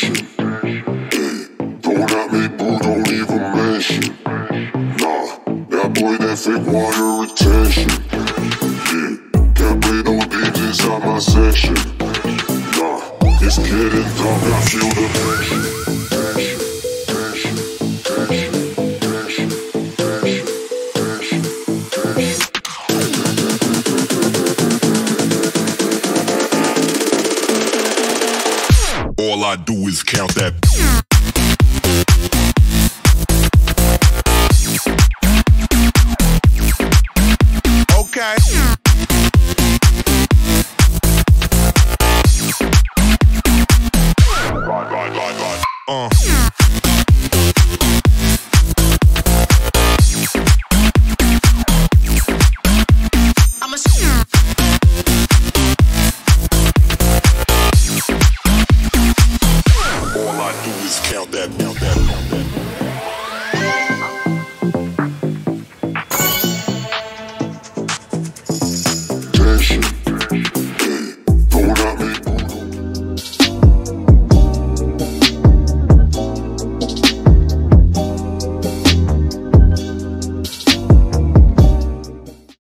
don't at me, boo, don't even mention. Nah, that boy, that fake water retention. Yeah, can't play no inside my section. Nah, it's getting dark, I feel the pressure. I do is count that. Uh. that, count that, that.